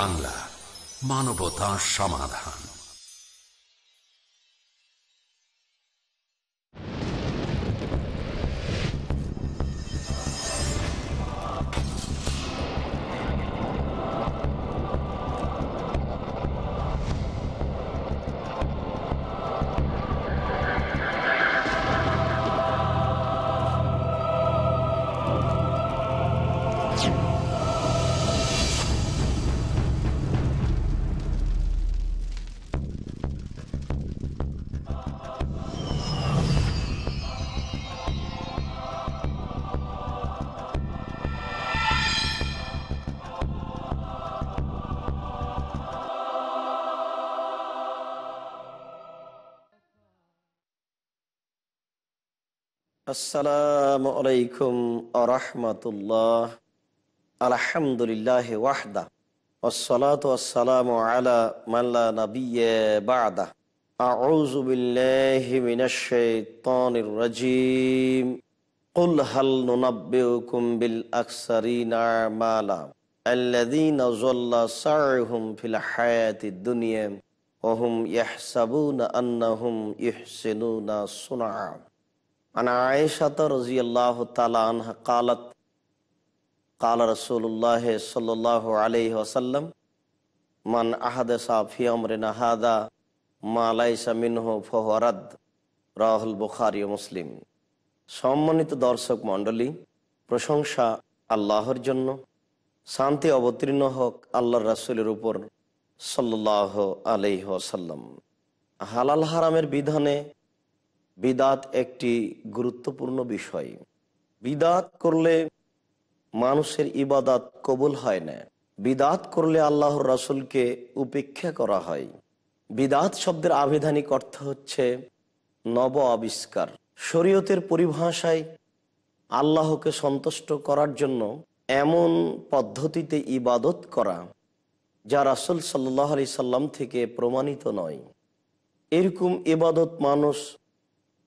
বাংলা মানবতা সমাধান। আসসালামু আলাইকুম আরহামতুল্লাহ আলহামদুলিল্লাহ ওয়াহদা والصلاة والسلام على من لا نبي بعده أعوذ بالله من الشيطان الرجيم قل هل ننبئكم بالأكثرين أعمالا الذين ظل سعيهم في الحياة الدنيا وهم يحسبون أنهم يحسنون صنعا কাল মান ফহরাদ রাহুল বুখারি মুসলিম। সম্মানিত দর্শক মন্ডলী প্রশংসা আল্লাহর জন্য, শান্তি অবতীর্ণ হোক আল্লাহর রসুলের উপর সাল্লাহ আলাইহ আসাল্লাম হালাল হারামের বিধানে বিদাত একটি গুরুত্বপূর্ণ বিষয়। বিদাত করলে মানুষের ইবাদাত কবুল হয় না। বিদাত করলে আল্লাহর রাসুলকে উপেক্ষা করা হয়। বিদাত শব্দের আবিধানিক অর্থ হচ্ছে নব আবিষ্কার। শরীয়তের পরিভাষায় আল্লাহকে সন্তুষ্ট করার জন্য এমন পদ্ধতিতে ইবাদত করা যা রাসুল সাল্লাহ আলি সাল্লাম থেকে প্রমাণিত নয়। এরকম ইবাদত মানুষ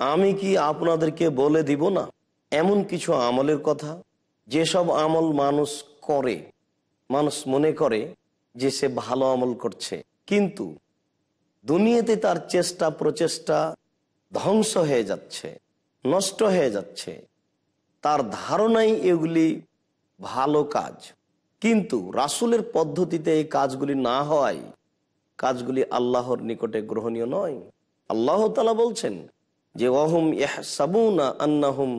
আমি কি আপনাদেরকে বলে দিব না? এমন কিছু আমলের কথা যেসব আমল মানুষ করে, মানুষ মনে করে যে সে ভালো আমল করছে। কিন্তু দুনিয়াতে তার চেষ্টা, প্রচেষ্টা ধ্বংস হয়ে যাচ্ছে, নষ্ট হয়ে যাচ্ছে। তার ধারণাই এগুলি ভালো কাজ। কিন্তু রাসুলের পদ্ধতিতে এই কাজগুলি না হওয়ায়, কাজগুলি আল্লাহর নিকটে গ্রহণীয় নয়। আল্লাহ তালা বলছেন যে অহম ইহসাবুনা আন্নাহুম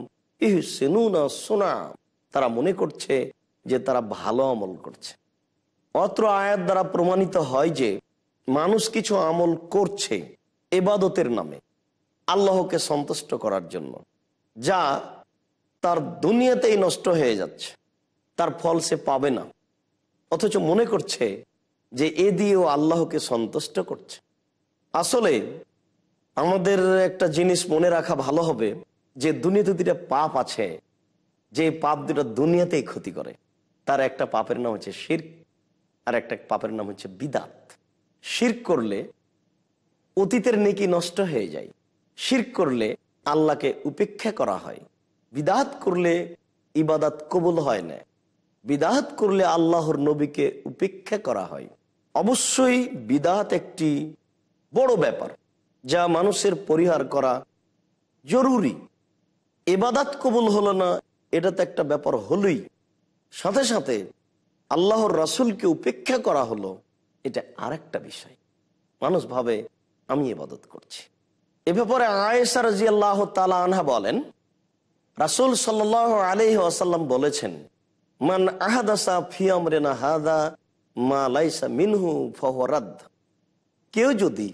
ইহসিনুনা সোনা। তারা মনে করছে যে তারা ভালো আমল করছে। অত্র আয়াত দ্বারা প্রমাণিত হয় যে মানুষ কিছু আমল করছে এবাদতের নামে আল্লাহকে সন্তুষ্ট করার জন্য, যা তার দুনিয়াতেই নষ্ট হয়ে যাচ্ছে, তার ফল সে পাবে না। অথচ মনে করছে যে এ দিয়েও আল্লাহকে সন্তুষ্ট করছে। আসলে আমাদের একটা জিনিস মনে রাখা ভালো হবে, যে দুনিয়াতে দুটা পাপ আছে, যে পাপ দুটা দুনিয়াতেই ক্ষতি করে। তার একটা পাপের নাম হচ্ছে শির আর একটা পাপের নাম হচ্ছে বিদাত। শির করলে অতীতের নেকি নষ্ট হয়ে যায়। শির করলে আল্লাহকে উপেক্ষা করা হয়। বিদাত করলে ইবাদাত কবুল হয় না। বিদাত করলে আল্লাহর নবীকে উপেক্ষা করা হয়। অবশ্যই বিদাত একটি বড় ব্যাপার। যা মানুষের পরিহার করা জরুরি। এবাদাত কবুল হলো না এটা তো একটা ব্যাপার হলোই। সাথে সাথে আল্লাহর রাসুলকে উপেক্ষা করা হলো, এটা আরেকটা বিষয়। মানুষ ভাবে, আমি এবাদত করছি। এ ব্যাপারে আয়েসা রাজি আল্লাহ তালা আনহা বলেন, রাসুল সাল আলহি আসাল্লাম বলেছেন, মান আহাদাসা ফিয়ামরেনা হাদা মা লাইসা মিনহু ফহরাদ কেউ যদি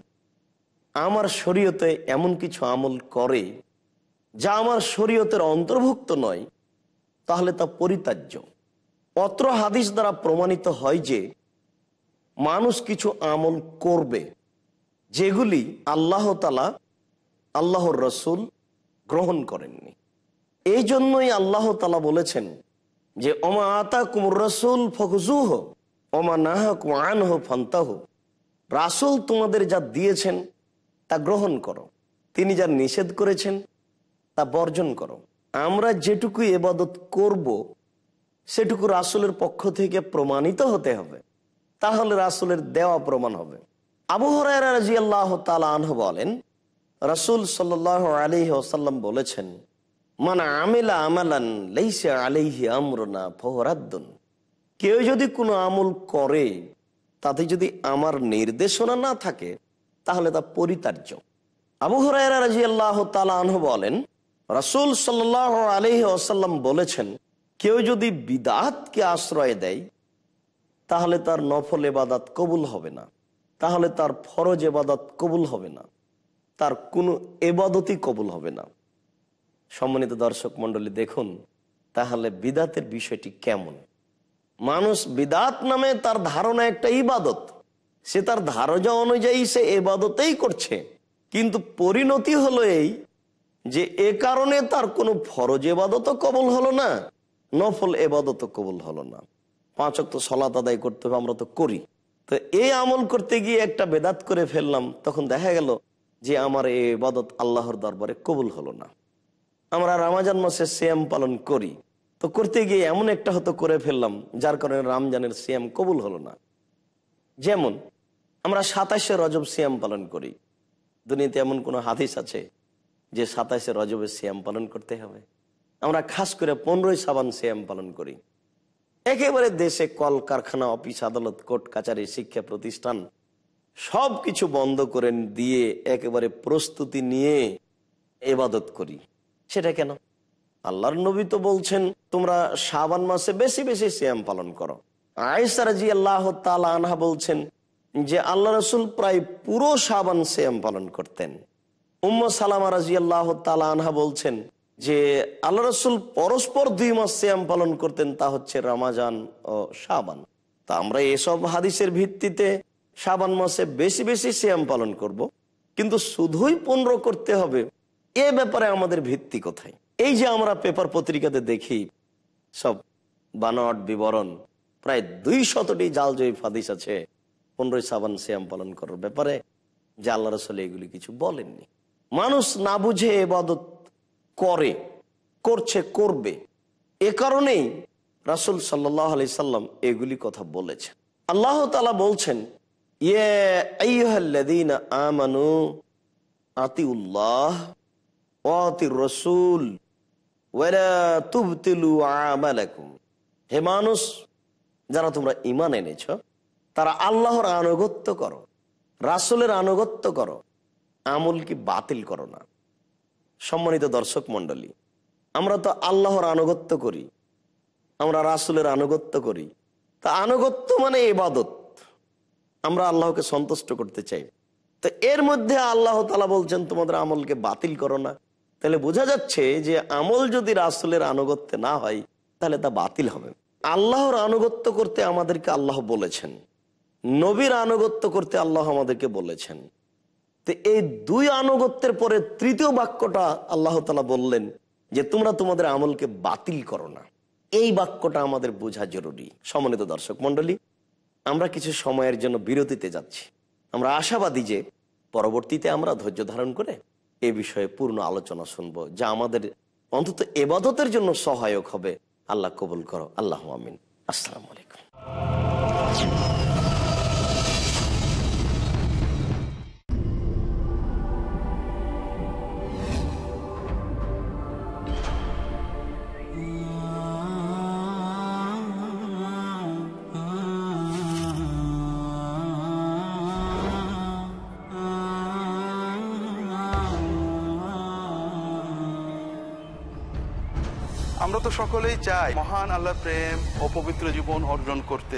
আমার শরীয়তে এমন কিছু আমল করে যা আমার শরীয়তের অন্তর্ভুক্ত নয়, তাহলে তা পরিত্যাজ্য। অত্র হাদিস দ্বারা প্রমাণিত হয় যে মানুষ কিছু আমল করবে, যেগুলি আল্লাহ তালা আল্লাহর রসুল গ্রহণ করেননি। এই জন্যই আল্লাহ তালা বলেছেন যে অমা আতা কুমুর রসুল ফখজুহ অমা নাহা কুমানহ ফান্তাহ। রাসুল তোমাদের যা দিয়েছেন তা গ্রহণ করো। তিনি যা নিষেধ করেছেন, তা বর্জন করো। আমরা যেটুকু এবাদত করব, সেটুকু রাসুলের পক্ষ থেকে প্রমাণিত হতে হবে। তাহলে রাসুলের দেওয়া প্রমাণ হবে। আবু হরাজি আল্লাহ বলেন, রাসুল আসাল্লাম বলেছেন মানে আমেলা আমালান আলিহি আমরনা ফহরাদ্দুন কেউ যদি কোনো আমল করে, তাতে যদি আমার নির্দেশনা না থাকে তাহলে তা পরিতার্য। আবু হরাইরা আনহ বলেন, রাসুল সাল্লাহ আলহি আসাল্লাম বলেছেন, কেউ যদি বিদাতকে আশ্রয় দেয়, তাহলে তার নফল এবাদাত কবুল হবে না। তাহলে তার ফরজ এবাদাত কবুল হবে না। তার কোনো এবাদতই কবুল হবে না। সম্মানিত দর্শক মন্ডলী দেখুন তাহলে বিদাতের বিষয়টি কেমন। মানুষ বিদাত নামে তার ধারণা একটা ইবাদত। সে তার ধারণা অনুযায়ী সে এবাদতেই করছে। কিন্তু পরিণতি হলো এই যে এ কারণে তার কোনো ফরজ এবাদতও কবল হলো না, নফল এবাদতও কবল হলো না। পাঁচক তো সলাত আদায় করতে হবে, আমরা তো করি। তো এই আমল করতে গিয়ে একটা বেদাত করে ফেললাম, তখন দেখা গেল যে আমার এই এবাদত আল্লাহর দরবারে কবুল হলো না। আমরা রামাজান মাসে শ্যাম পালন করি। তো করতে গিয়ে এমন একটা হতো করে ফেললাম, যার কারণে রমজানের শ্যাম কবুল হলো না। যেমন আমরা সাতাশে রজব সিয়াম পালন করি। দুনিয়াতে এমন কোনো হাদিস আছে যে সাতাশে রজবের সিয়াম পালন করতে হবে। আমরা খাস করে পনেরোই সাবান সিয়াম পালন করি। একেবারে দেশে কল কারখানা অফিস, আদালত, কোর্ট, কাচারি, শিক্ষা প্রতিষ্ঠান সব কিছু বন্ধ করে দিয়ে একেবারে প্রস্তুতি নিয়ে এবাদত করি। সেটা কেন? আল্লাহর নবী তো বলছেন, তোমরা শাবান মাসে বেশি বেশি সিয়াম পালন করো। আয়সারাজি আল্লাহ তালা আনহা বলছেন যে আল্লাহ রসুল প্রায় পুরো সাবান সিয়াম পালন করতেন। উম্ম সালামা রাজি আল্লাহ আনহা বলছেন যে আল্লাহ রসুল পরস্পর দুই মাস শ্যাম পালন করতেন, তা হচ্ছে রামাজান ও সাবান তা আমরা এসব হাদিসের ভিত্তিতে সাবান মাসে বেশি বেশি শ্যাম পালন করব। কিন্তু শুধুই পনেরো করতে হবে, এ ব্যাপারে আমাদের ভিত্তি কোথায়? এই যে আমরা পেপার পত্রিকাতে দেখি সব বানোয়াট বিবরণ, প্রায় দুই শতটি জালজয়ী ফাদিস আছে। পনেরোই সাবান শ্যাম পালন করার ব্যাপারে যে আল্লাহ রসলে এগুলি কিছু বলেননি। মানুষ না বুঝে এবাদত করে, করছে, করবে, এ কারণেই রাসুল সাল্লাহ আলি সাল্লাম এগুলি কথা বলেছেন। আল্লাহ তালা বলছেন আমানু আতিউল্লাহ রসুল হে মানুষ, যারা তোমরা ইমান এনেছ তারা আল্লাহর আনুগত্য করো, রাসুলের আনুগত্য করো, আমল কি বাতিল করো না। সম্মানিত দর্শক মন্ডলী আমরা তো আল্লাহর আনুগত্য করি, আমরা রাসুলের আনুগত্য করি। তা আনুগত্য মানে এবাদত আমরা আল্লাহকে সন্তুষ্ট করতে চাই। তো এর মধ্যে আল্লাহ তালা বলছেন, তোমাদের আমলকে বাতিল করো না। তাহলে বোঝা যাচ্ছে যে আমল যদি রাসুলের আনুগত্য না হয়, তাহলে তা বাতিল হবে আল্লাহর আনুগত্য করতে আমাদেরকে আল্লাহ বলেছেন। নবীর আনুগত্য করতে আল্লাহ আমাদেরকে বলেছেন। তো এই দুই আনুগত্যের পরে তৃতীয় বাক্যটা আল্লাহ তালা বললেন যে, তোমরা তোমাদের আমলকে বাতিল করো না। এই বাক্যটা আমাদের বোঝা জরুরি। সমন্বিত দর্শক মন্ডলী আমরা কিছু সময়ের জন্য বিরতিতে যাচ্ছি। আমরা আশাবাদী যে পরবর্তীতে আমরা ধৈর্য ধারণ করে এ বিষয়ে পূর্ণ আলোচনা শুনব, যা আমাদের অন্তত এবাদতের জন্য সহায়ক হবে। আল্লাহ কবুল করো। আল্লাহ আমিন। আসসালামু আলাইকুম। আমরা তো সকলেই চাই মহান আল্লাহ প্রেম ও পবিত্র জীবন অর্জন করতে।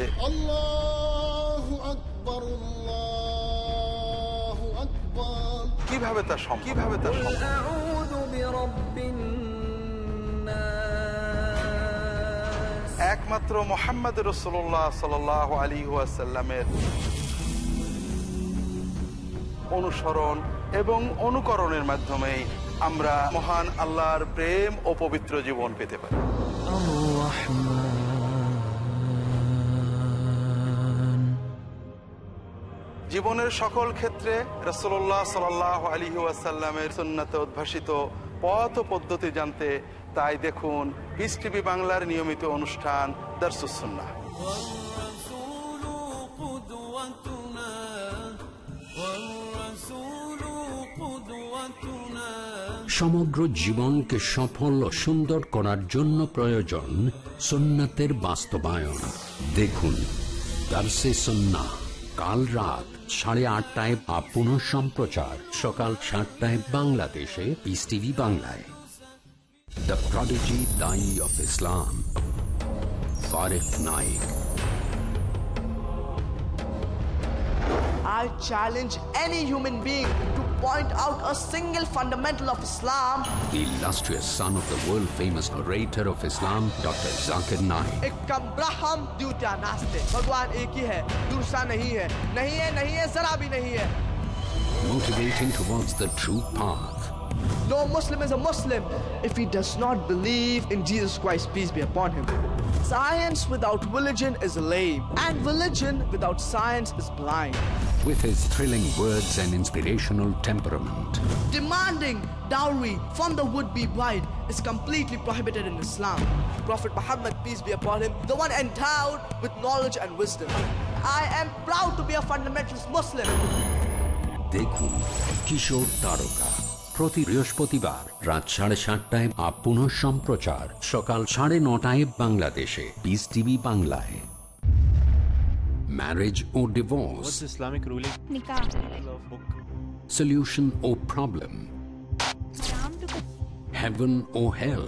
কীভাবে তা সম্ভব? কীভাবে তা একমাত্র মোহাম্মদ রসোল্লাহ সাল আলী ওয়াসাল্লামের অনুসরণ এবং অনুকরণের মাধ্যমে আমরা মহান আল্লাহর প্রেম ও পবিত্র জীবন পেতে পারি। জীবনের সকল ক্ষেত্রে রসোল্লাহ সাল আলী ওয়াসাল্লামের সুন্নাতে উদ্ভাসিত পথ পদ্ধতি জানতে তাই দেখুন পিস টিভি বাংলার নিয়মিত অনুষ্ঠান দর্শুসন্না সমগ্র জীবনকে সফল ও সুন্দর করার জন্য প্রয়োজন সুন্নাতের বাস্তবায়ন। দেখুন, দার্সে সন্না কাল রাত সাড়ে আটটায় বা সম্প্রচার, সকাল সাতটায় বাংলাদেশে পিস টিভি বাংলায়। দ্য প্রডিজি দাই of Islam ফারেক Naik I challenge any human being point out a single fundamental of Islam. The illustrious son of the world-famous orator of Islam, Dr. Zakir Naik. Ekam braham dutya naste. Bhagwan ek hi hai, dursa nahi hai. Nahi hai, nahi hai, zara bhi nahi hai. Motivating towards the true path. No Muslim is a Muslim if he does not believe in Jesus Christ, peace be upon him. Science without religion is lame, and religion without science is blind. With his thrilling words and inspirational temperament, demanding dowry from the would-be bride is completely prohibited in Islam. Prophet Muhammad, peace be upon him, the one endowed with knowledge and wisdom. I am proud to be a fundamentalist Muslim. Dekhu Kishore Taroka. প্রতি বৃহস্পতিবার রাত সাড়ে সাতটায় আপন সম্প্রচার। সকাল সাড়ে নটায় বাংলাদেশে। পিস টিভি বাংলায়। ম্যারেজ ও ডিভোর্স ইসলামিক রুলিং সলিউশন ও প্রবলেম heaven ও hell?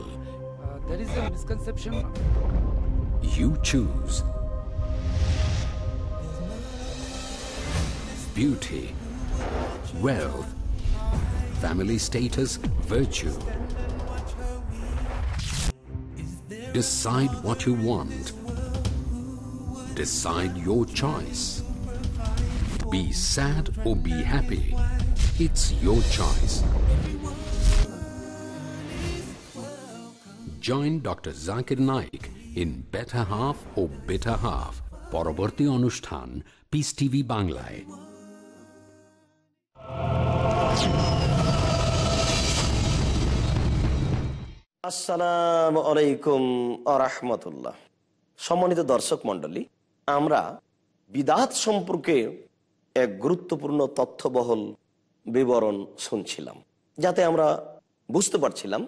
You choose beauty misconception. family status, virtue. Decide what you want. Decide your choice. Be sad or be happy. It's your choice. Join Dr. Zakir Naik in Better Half or Bitter Half. পরবর্তী অনুষ্ঠান piece TV বাংলায় আসসালামু আলাইকুম আরহামতুল্লাহ সম্মানিত দর্শক মণ্ডলী, আমরা বিদাত সম্পর্কে এক গুরুত্বপূর্ণ তথ্যবহল বিবরণ শুনছিলাম, যাতে আমরা বুঝতে পারছিলাম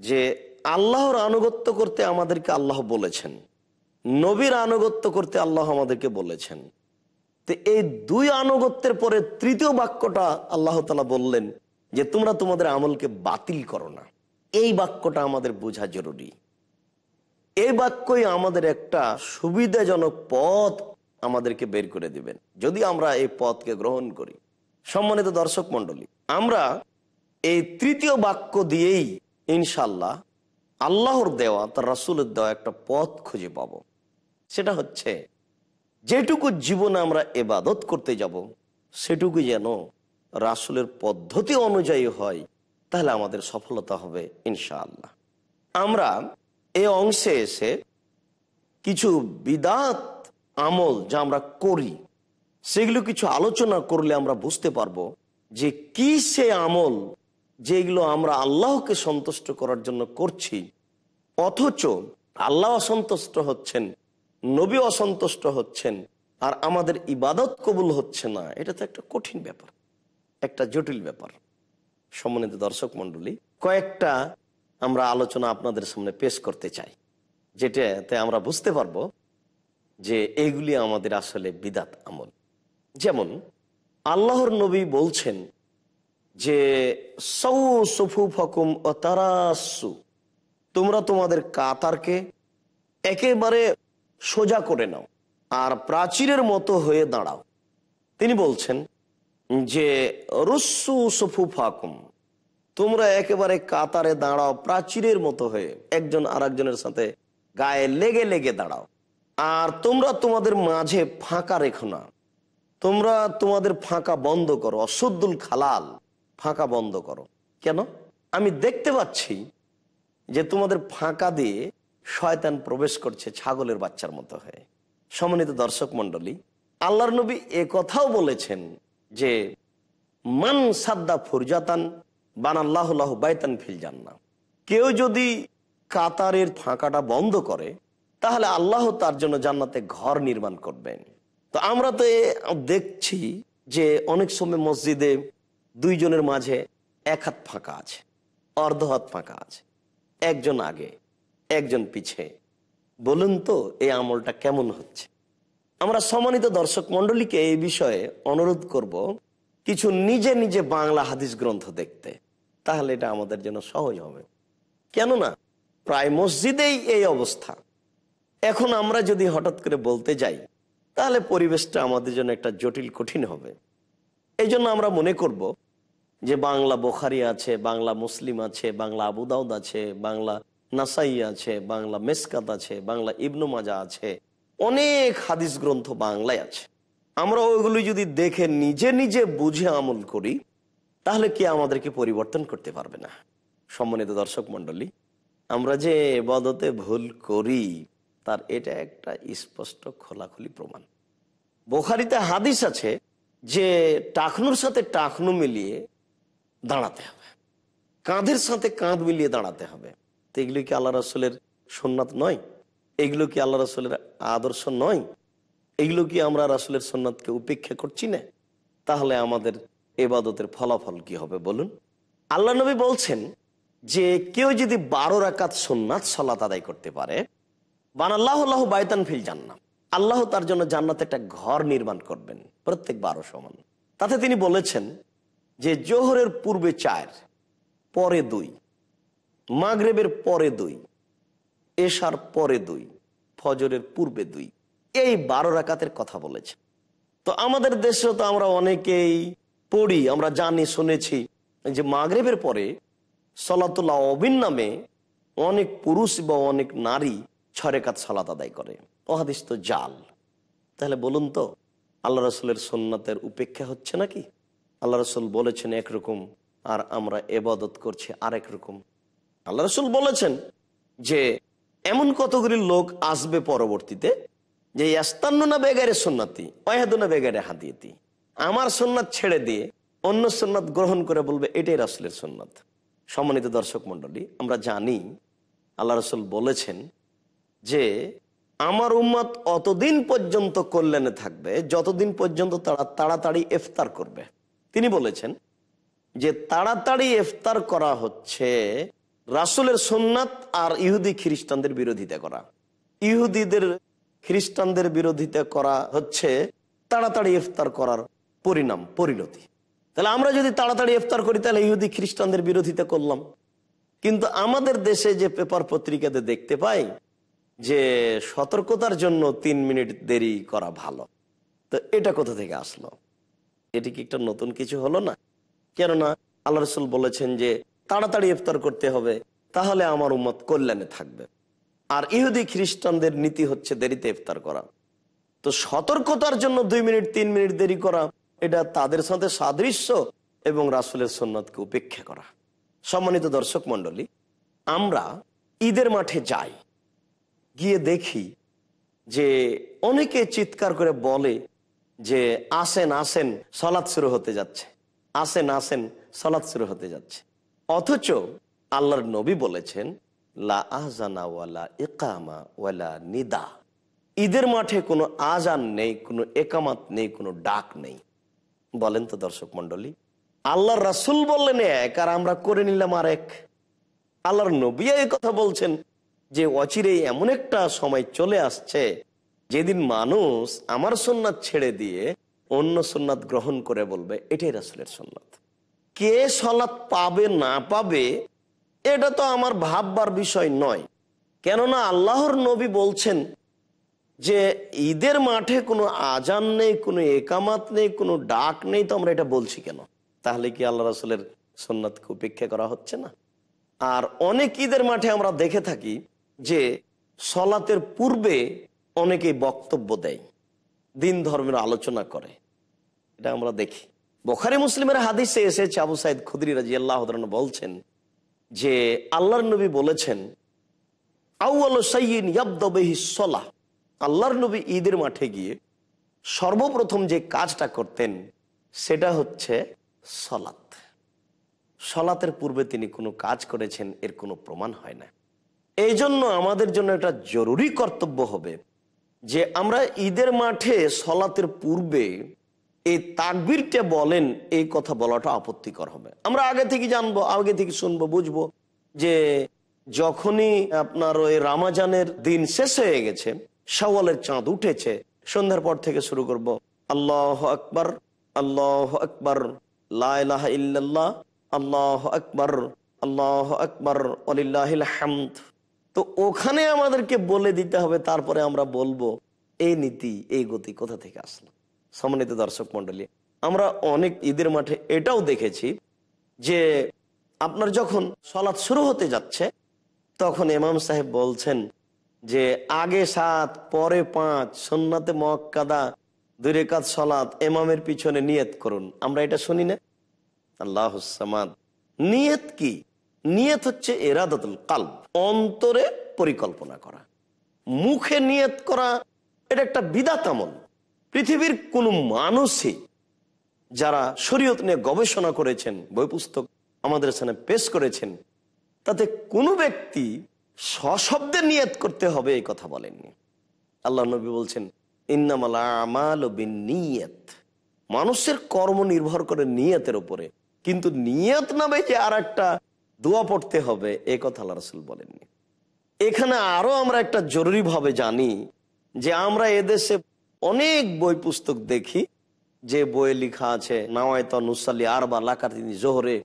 যে আল্লাহর আনুগত্য করতে আমাদেরকে আল্লাহ বলেছেন, নবীর আনুগত্য করতে আল্লাহ আমাদেরকে বলেছেন। তো এই দুই আনুগত্যের পরে তৃতীয় বাক্যটা আল্লাহ তালা বললেন যে, তোমরা তোমাদের আমলকে বাতিল করো না। এই বাক্যটা আমাদের বোঝা জরুরি। এই বাক্যই আমাদের একটা সুবিধাজনক পথ আমাদেরকে বের করে দিবেন। যদি আমরা এই পথকে গ্রহণ করি। সম্মানিত দর্শক মন্ডলী আমরা এই তৃতীয় বাক্য দিয়েই ইনশাল্লাহ আল্লাহর দেওয়া, তার রাসুলের দেওয়া একটা পথ খুঁজে পাব। সেটা হচ্ছে, যেটুকু জীবনে আমরা এবাদত করতে যাব, সেটুকু যেন রাসুলের পদ্ধতি অনুযায়ী হয় তাহলে আমাদের সফলতা হবে, ইনশাআল্লাহ। আমরা এ অংশে এসে কিছু বিদাত আমল যা আমরা করি, সেগুলো কিছু আলোচনা করলে আমরা বুঝতে পারব যে কি সে আমল যেগুলো আমরা আল্লাহকে সন্তুষ্ট করার জন্য করছি, অথচ আল্লাহ অসন্তুষ্ট হচ্ছেন, নবী অসন্তুষ্ট হচ্ছেন, আর আমাদের ইবাদত কবুল হচ্ছে না। এটা তো একটা কঠিন ব্যাপার, একটা জটিল ব্যাপার। সম্মানিত দর্শক মন্ডলী কয়েকটা আমরা আলোচনা আপনাদের সামনে পেশ করতে চাই। যেটাতে আমরা বুঝতে পারব যে এইগুলি আমাদের আসলে বিদাত আমল। যেমন, আল্লাহর নবী বলছেন যে সৌ সফু ফকুম ও তারাসু তোমরা তোমাদের কাতারকে একেবারে সোজা করে নাও আর প্রাচীরের মতো হয়ে দাঁড়াও। তিনি বলছেন যে রুসু সফু ফাকুম তোমরা একেবারে কাতারে দাঁড়াও, প্রাচীরের মতো হয়ে একজন আর একজনের সাথে গায়ে লেগে লেগে দাঁড়াও। আর তোমরা তোমাদের মাঝে ফাঁকা রেখো না। তোমরা তোমাদের ফাঁকা বন্ধ করো অসুদ্দুল খালাল, ফাঁকা বন্ধ করো। কেন? আমি দেখতে পাচ্ছি যে তোমাদের ফাঁকা দিয়ে শয়তান প্রবেশ করছে ছাগলের বাচ্চার মতো হয়ে। সমন্বিত দর্শক মন্ডলী আল্লাহর নবী কথাও বলেছেন যে, মান সাদ্দা ফুরজাতান বান আল্লাহ বাইতান ফিল জান্না কেউ যদি কাতারের ফাঁকাটা বন্ধ করে, তাহলে আল্লাহ তার জন্য জান্নাতে ঘর নির্মাণ করবেন। তো আমরা তো দেখছি যে অনেক সময় মসজিদে দুইজনের মাঝে এক হাত ফাঁকা আছে, অর্ধ হাত ফাঁকা আছে, একজন আগে, একজন পিছে। বলুন তো, এই আমলটা কেমন হচ্ছে? আমরা সম্মানিত দর্শক মন্ডলীকে এই বিষয়ে অনুরোধ করব কিছু নিজে নিজে বাংলা হাদিস গ্রন্থ দেখতে। তাহলে এটা আমাদের জন্য সহজ হবে। কেননা প্রায় মসজিদেই এই অবস্থা। এখন আমরা যদি হঠাৎ করে বলতে যাই, তাহলে পরিবেশটা আমাদের জন্য একটা জটিল, কঠিন হবে। এই আমরা মনে করব যে বাংলা বোখারি আছে, বাংলা মুসলিম আছে, বাংলা আবুদাউদ আছে, বাংলা নাসাই আছে, বাংলা মেসকাত আছে, বাংলা ইবনু মাজা আছে। অনেক হাদিস গ্রন্থ বাংলায় আছে। আমরা ওইগুলি যদি দেখে নিজে নিজে বুঝে আমল করি, তাহলে কি আমাদেরকে পরিবর্তন করতে পারবে না? সম্মানিত দর্শক মন্ডলী আমরা যে বদতে ভুল করি, তার এটা একটা স্পষ্ট খোলাখুলি প্রমাণ। বোখারিতে হাদিস আছে যে টাকনুর সাথে টাকনু মিলিয়ে দাঁড়াতে হবে। কাঁধের সাথে কাঁধ মিলিয়ে দাঁড়াতে হবে। তো এগুলো কি আল্লাহ রসুলের সোননাথ নয়? এগুলো কি আল্লাহ রসুলের আদর্শ নয়? এগুলো কি আমরা রাসুলের সোননাথকে উপেক্ষা করছি না? তাহলে আমাদের এবাদতের ফলাফল কি হবে বলুন? আল্লাহ নবী বলছেন যে কেউ যদি বারো রাকাত সোননাথ সলাত আদায় করতে পারে বান আল্লাহ বাইতান ফিল জান্নাত আল্লাহ তার জন্য জান্নাতে একটা ঘর নির্মাণ করবেন, প্রত্যেক বারো সমান। তাতে তিনি বলেছেন যে জোহরের পূর্বে চার, পরে দুই, মাগরেবের পরে দুই এশার পরে দুই, ফজরের পূর্বে দুই। এই বারো রাকাতের কথা বলেছে। তো আমাদের দেশেও তো আমরা অনেকেই পড়ি, আমরা জানি, শুনেছি যে মাগরেবের পরে সলাতুল্লাহ অবিন নামে অনেক পুরুষ বা অনেক নারী ছরেকাত সালাত আদায় করে। অহাদিস তো জাল। তাহলে বলুন তো, আল্লাহ রসুলের সোননাথের উপেক্ষা হচ্ছে নাকি? আল্লাহ রসুল বলেছেন একরকম আর আমরা এবাদত করছি আরেক রকম। আল্লাহ রসুল বলেছেন যে এমন কতগুলি লোক আসবে পরবর্তীতে? যে ইয়াস্তান্না বেগারে সোননাতি অয়াদুনা বেগারে হাদিয়েতি। আমার সোননাথ ছেড়ে দিয়ে অন্য সোননাথ গ্রহণ করে বলবে, এটাই রাসুলের সোননাথ সম্মানিত দর্শক মন্ডলী আমরা জানি, আল্লাহ রসুল বলেছেন যে, আমার উম্মত অতদিন পর্যন্ত কল্যাণে থাকবে, যতদিন পর্যন্ত তারা তাড়াতাড়ি ইফতার করবে। তিনি বলেছেন যে, তাড়াতাড়ি ইফতার করা হচ্ছে রাসুলের সোননাথ আর ইহুদি খ্রিস্টানদের বিরোধিতা করা। ইহুদিদের খ্রিস্টানদের বিরোধিতা করা হচ্ছে তাড়াতাড়ি ইফতার করার পরিণাম, পরিণতি। তাহলে আমরা যদি তাড়াতাড়ি ইফতার করি, তাহলে ইহুদি খ্রিস্টানদের বিরোধিতা করলাম। কিন্তু আমাদের দেশে যে পেপার পত্রিকাতে দেখতে পাই যে সতর্কতার জন্য তিন মিনিট দেরি করা ভালো। তো এটা কোথা থেকে আসলো? এটি কি একটা নতুন কিছু হলো না? কেননা আল্লাহ রসুল বলেছেন যে তাড়াতাড়ি ইফতার করতে হবে, তাহলে আমার উম্মত কল্যাণে থাকবে। আর ইহুদি খ্রিস্টানদের নীতি হচ্ছে দেরিতে ইফতার করা। তো সতর্কতার জন্য দুই মিনিট, তিন মিনিট দেরি করা, এটা তাদের সাথে সাদৃশ্য এবং রাসুলের সন্ন্যতকে উপেক্ষা করা। সম্মানিত দর্শক মন্ডলী আমরা ঈদের মাঠে যাই, গিয়ে দেখি যে অনেকে চিৎকার করে বলে যে আসেন আসেন, সলাৎ শুরু হতে যাচ্ছে। আসেন আসেন, সলাৎ শুরু হতে যাচ্ছে। অথচ আল্লাহর নবী বলেছেন, লা আহজানা ওয়ালা একামা ওয়ালা নিদা। ঈদের মাঠে কোনো আজান নেই, কোনো একামাত নেই, কোনো ডাক নেই। বলেন তো দর্শক মন্ডলী আল্লাহর রাসুল বললেন এক আর আমরা করে নিলাম আর এক আল্লাহর নবী এই কথা বলছেন যে, অচিরে এমন একটা সময় চলে আসছে যেদিন মানুষ আমার সোননাথ ছেড়ে দিয়ে অন্য সোননাথ গ্রহণ করে বলবে, এটাই রাসুলের সোননাথ কে সলাৎ পাবে, না পাবে, এটা তো আমার ভাববার বিষয় নয়। কেননা আল্লাহর নবী বলছেন যে, ঈদের মাঠে কোনো আজান নেই, কোনো একামাত নেই, কোনো ডাক নেই, তো আমরা এটা বলছি কেন? তাহলে কি আল্লাহ রাসুলের সোননাথকে উপেক্ষা করা হচ্ছে না? আর অনেক ঈদের মাঠে আমরা দেখে থাকি যে, সলাতের পূর্বে অনেকেই বক্তব্য দেয়, দিন ধর্মের আলোচনা করে। এটা আমরা দেখি। বোখারি মুসলিমের হাদিসে এসেছে আবু সাইদ খুদরি রাজি আল্লাহ বলছেন যে আল্লাহর নবী বলেছেন আল্লাহর নবী ঈদের মাঠে গিয়ে সর্বপ্রথম যে কাজটা করতেন সেটা হচ্ছে সলাত সলাতের পূর্বে তিনি কোনো কাজ করেছেন, এর কোনো প্রমাণ হয় না। এই জন্য আমাদের জন্য এটা জরুরি কর্তব্য হবে যে আমরা ঈদের মাঠে সলাতের পূর্বে এই তাকবিরটা বলেন, এই কথা বলাটা আপত্তিকর হবে। আমরা আগে থেকে জানব, আগে থেকে শুনব, বুঝব যে যখনই আপনার ওই রামাজানের দিন শেষ হয়ে গেছে সওয়ালের চাঁদ উঠেছে, সন্ধ্যার পর থেকে শুরু করব, আল্লাহ আকবর আল্লাহ আকবর লাহ ইল্লাল্লাহ, আল্লাহ আকবর আল্লাহ আকবর আলিল্লাহিল হামদ। তো ওখানে আমাদেরকে বলে দিতে হবে, তারপরে আমরা বলব, এই নীতি, এই গতি কোথা থেকে আসলো? সম্মানিত দর্শক মন্ডলী আমরা অনেক ঈদের মাঠে এটাও দেখেছি যে আপনার যখন সলাৎ শুরু হতে যাচ্ছে, তখন এমাম সাহেব বলছেন যে আগে সাত, পরে পাঁচ, সন্নাতে মক্কাদা দুই রেখাত সলাৎ এমামের পিছনে নিয়ত করুন। আমরা এটা শুনি না? আল্লাহ সামাদ। নিয়ত কি? নিয়ত হচ্ছে এরাদাতুল কাল্ব, অন্তরে পরিকল্পনা করা। মুখে নিয়ত করা, এটা একটা বিদাত আমল। পৃথিবীর কোনো মানুষই যারা শরীয়ত নিয়ে গবেষণা করেছেন বই পুস্তক আমাদের সামনে পেশ করেছেন, তাতে কোনো ব্যক্তি সশব্দে নিয়ত করতে হবে এই কথা বলেননি। আল্লাহ নবী বলছেন, ইন্নামাল নিয়ত মানুষের কর্ম নির্ভর করে নিয়তের উপরে। কিন্তু নিয়ত নামে যে আর একটা দোয়া পড়তে হবে এই কথা আল্লাহ রসুল বলেননি। এখানে আরও আমরা একটা জরুরিভাবে জানি যে আমরা এদেশে অনেক বই পুস্তক দেখি। যে বইয়ে লেখা আছে নাওয়ায়ত নুসাল্লি আর বা লাকার তিনি জোহরে,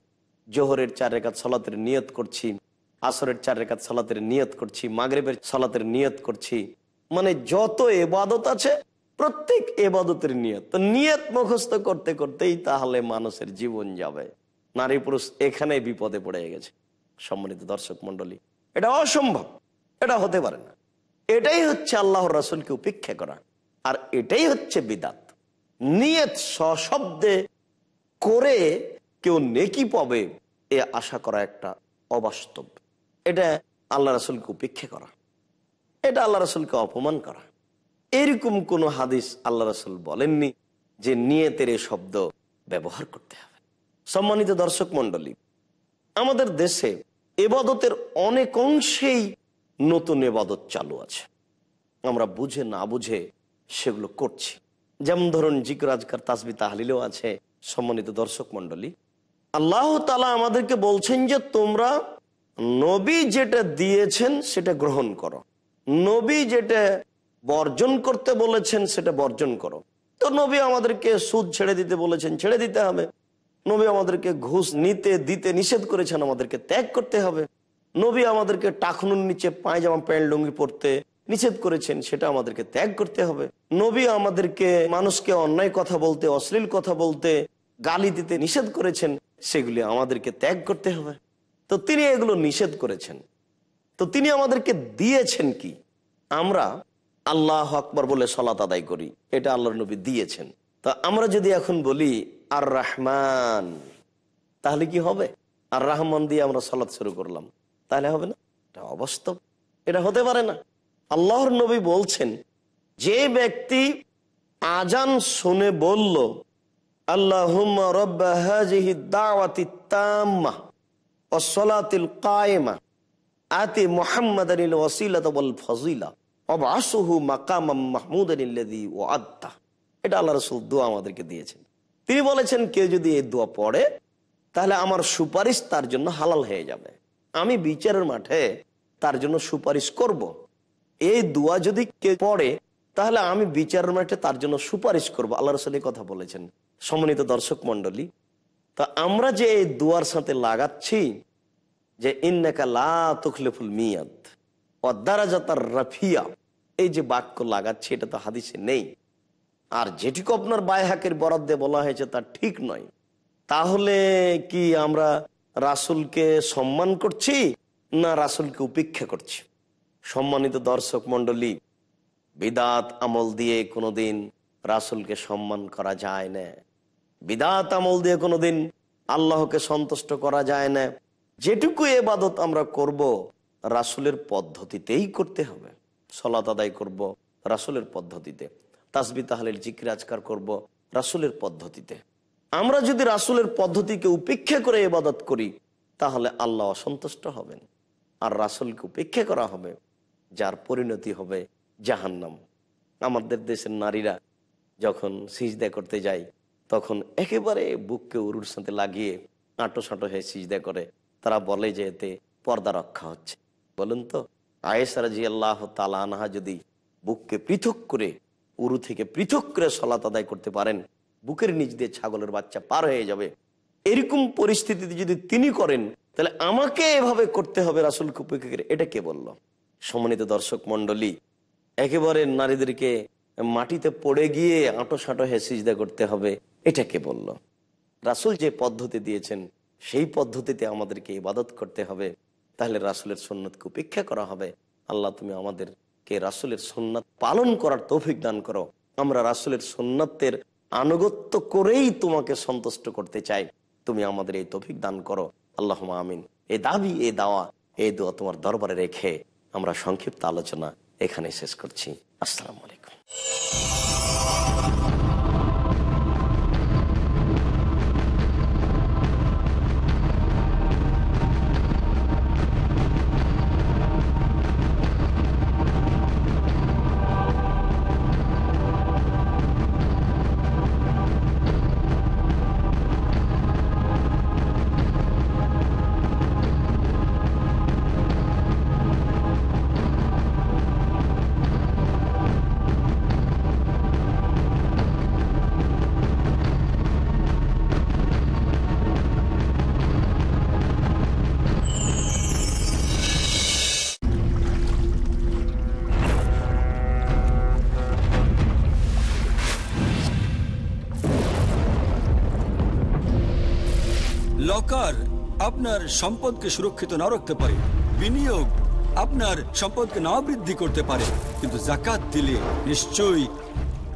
জোহরের চার রেখাত সলাতের নিয়ত করছি, আসরের চার রেখাত সলাতের নিয়ত করছি, মাগরেবের সলাতের নিয়ত করছি। মানে যত এবাদত আছে, প্রত্যেক এবাদতের নিয়ত। তো নিয়ত মুখস্থ করতে করতেই তাহলে মানুষের জীবন যাবে। নারী পুরুষ এখানে বিপদে পড়ে গেছে। সম্মানিত দর্শক মন্ডলী এটা অসম্ভব। এটা হতে পারে না। এটাই হচ্ছে আল্লাহর রাসুলকে উপেক্ষা করা। আর এটাই হচ্ছে বিদাত। নিয়ত সশব্দে করে কেউ নেকি পাবে, এ আশা করা একটা অবাস্তব। এটা আল্লাহ রাসুলকে উপেক্ষা করা। এটা আল্লাহ রাসুলকে অপমান করা। এরকম কোনো হাদিস আল্লাহ রাসুল বলেননি যে নিয়তের এ শব্দ ব্যবহার করতে হবে। সম্মানিত দর্শক মন্ডলী আমাদের দেশে এবাদতের অনেক অংশেই নতুন এবাদত চালু আছে। আমরা বুঝে না বুঝে সেগুলো করছি। যেমন ধরুন জিকর আজকার তাসবি তাহলিলেও আছে সম্মানিত দর্শক মন্ডলী আল্লাহ তালা আমাদেরকে বলছেন যে, তোমরা নবী যেটা দিয়েছেন সেটা গ্রহণ করো। নবী যেটা বর্জন করতে বলেছেন সেটা বর্জন করো। তো নবী আমাদেরকে সুদ ছেড়ে দিতে বলেছেন, ছেড়ে দিতে হবে। নবী আমাদেরকে ঘুষ নিতে, দিতে নিষেধ করেছেন, আমাদেরকে ত্যাগ করতে হবে। নবী আমাদেরকে টাকনুর নিচে পায়জামা, প্যান্ট, লুঙ্গি পরতে নিষেধ করেছেন, সেটা আমাদেরকে ত্যাগ করতে হবে। নবী আমাদেরকে মানুষকে অন্যায় কথা বলতে, অশ্লীল কথা বলতে গালি দিতে নিষেধ করেছেন, সেগুলি আমাদেরকে ত্যাগ করতে হবে। তো তিনি এগুলো নিষেধ করেছেন। তো তিনি আমাদেরকে দিয়েছেন কি? আমরা আল্লাহ আকবর বলে সলাত আদায় করি, এটা আল্লাহর নবী দিয়েছেন। তা আমরা যদি এখন বলি, আর রহমান, তাহলে কি হবে? আর রহমান দিয়ে আমরা সলাৎ শুরু করলাম, তাহলে হবে না? এটা অবাস্তব। এটা হতে পারে না। আল্লাহর নবী বলছেন, যে ব্যক্তি আজান শুনে বলল আল্লাহ কায়েমা, আতি মোহাম্মদ মাহমুদ এটা আমাদেরকে দিয়েছেন। তিনি বলেছেন, কেউ যদি এই দোয়া পড়ে, তাহলে আমার সুপারিশ তার জন্য হালাল হয়ে যাবে। আমি বিচারের মাঠে তার জন্য সুপারিশ করব। এই দোয়া যদি কেউ পড়ে, তাহলে আমি বিচারের মাঠে তার জন্য সুপারিশ করব। আল্লাহ রসুল কথা বলেছেন। সমন্বিত দর্শক মন্ডলী তা আমরা যে এই দুয়ার সাথে লাগাচ্ছি, যে ইন্নাকা লা তুখলিফুল মিয়াদ অদ্দারাজাতার রাফিয়া, এই যে বাক্য লাগাচ্ছি, এটা তো হাদিসে নেই। আর যেটুকু আপনার বায়হাকের বরাদ্দে বলা হয়েছে তা ঠিক নয়। তাহলে কি আমরা রাসুলকে সম্মান করছি, না রাসুলকে উপেক্ষা করছি? সম্মানিত দর্শক মন্ডলী বিদাত আমল দিয়ে কোনোদিন রাসুলকে সম্মান করা যায় না। বিদাত আমল দিয়ে কোনোদিন আল্লাহকে সন্তুষ্ট করা যায় না। যেটুকু এবাদত আমরা করব, রাসুলের পদ্ধতিতেই করতে হবে। সলাত আদায় করব, রাসুলের পদ্ধতিতে। তাসবি তাহলের জিক্র আজকার করব, রাসুলের পদ্ধতিতে। আমরা যদি রাসুলের পদ্ধতিকে উপেক্ষা করে এবাদত করি, তাহলে আল্লাহ অসন্তুষ্ট হবেন। আর রাসুলকে উপেক্ষা করা হবে যার পরিণতি হবে জাহান্নাম। আমাদের দেশের নারীরা যখন সিজদা করতে যায়, তখন একেবারে বুককে উরুর সাথে লাগিয়ে আঁটো সাঁটো হয়ে সিজদা করে। তারা বলে যে এতে পর্দা রক্ষা হচ্ছে। বলুন তো আয়েসারা জি আল্লাহ তালা আনহা যদি বুককে পৃথক করে, উরু থেকে পৃথক করে সলাত আদায় করতে পারেন, বুকের নিচ দিয়ে ছাগলের বাচ্চা পার হয়ে যাবে। এরকম পরিস্থিতিতে যদি তিনি করেন, তাহলে আমাকে এভাবে করতে হবে রাসুল কুপিকে এটা কে বলল? সম্মানিত দর্শক মন্ডলী একেবারে নারীদেরকে মাটিতে পড়ে গিয়ে আঁটো সাঁটো হয়ে সিজদা করতে হবে, এটা কে বলল? রাসুল যে পদ্ধতি দিয়েছেন, সেই পদ্ধতিতে আমাদেরকে ইবাদত করতে হবে। তাহলে রাসুলের সন্ন্যতকে উপেক্ষা করা হবে? আল্লাহ তুমি আমাদেরকে রাসুলের সন্ন্যত পালন করার তৌফিক দান করো। আমরা রাসুলের সন্ন্যতের আনুগত্য করেই তোমাকে সন্তুষ্ট করতে চাই। তুমি আমাদের এই তৌফিক দান করো। আল্লাহ আমিন। এ দাবি, এ দাওয়া এই দোয়া তোমার দরবারে রেখে আমরা সংক্ষিপ্ত আলোচনা এখানে শেষ করছি। আসসালামু আলাইকুম। লকার আপনার সম্পদকে সুরক্ষিত না রাখতে পারে। বিনিয়োগ আপনার সম্পদকে না বৃদ্ধি করতে পারে। কিন্তু জাকাত দিলে নিশ্চয়ই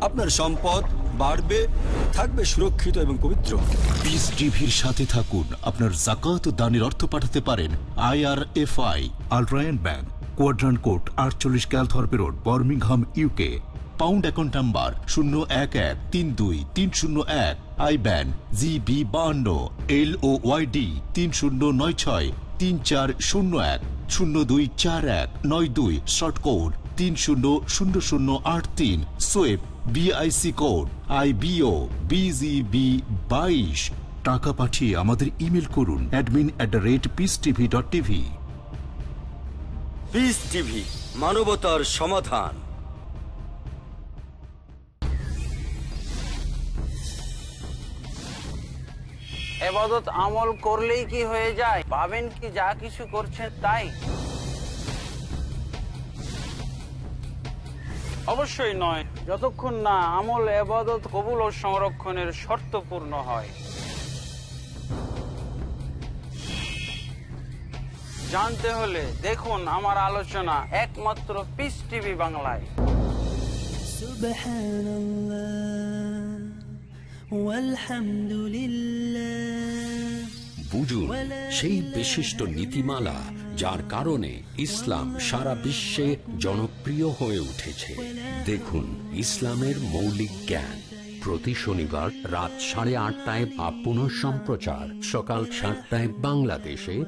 আপনার সম্পদ বাড়বে, থাকবে সুরক্ষিত এবং পবিত্র। পিস টিভির সাথে থাকুন। আপনার জাকাত দানের অর্থ পাঠাতে পারেন আইআরএফআই আলট্রায়ন ব্যাংক, কোয়াড্রান্ট কোড আটচল্লিশ Calthorpe road, Birmingham, UK. Pound account number শূন্য এক এক তিন দুই তিন শূন্য এক আই ব্যান জিবি বান্ন এল ও ওয়াইডি তিন শূন্য নয় ছয় তিন চার শূন্য এক শূন্য দুই চার এক নয় দুই শর্ট কোড তিন শূন্য শূন্য শূন্য আট তিন সোয়েব BIC code I bio BGB বাইশ টাকা পাঠিয়ে আমাদের ইমেল করুন admin at the rate Peace TV dot TV মানবতার সমাধান। এবাদত আমল করলেই কি হয়ে যায়? পাবেন কি যা কিছু করছেন তাই? অবশ্যই নয়, যতক্ষণ না আমল, এবাদত, কবুল ও সংরক্ষণের শর্ত পূর্ণ হয়। জানতে হলে দেখুন আমার আলোচনা একমাত্র পিস টিভি বাংলায়। বুঝুন সেই বিশিষ্ট নীতিমালা যার কারণে ইসলাম সারা বিশ্বে জনপ্রিয় হয়ে উঠেছে। দেখুন ইসলামের মৌলিক জ্ঞান। প্রতি শনিবার রাত সাড়ে আটটায় বা পুনঃ সম্প্রচার সকাল সাতটায় বাংলাদেশে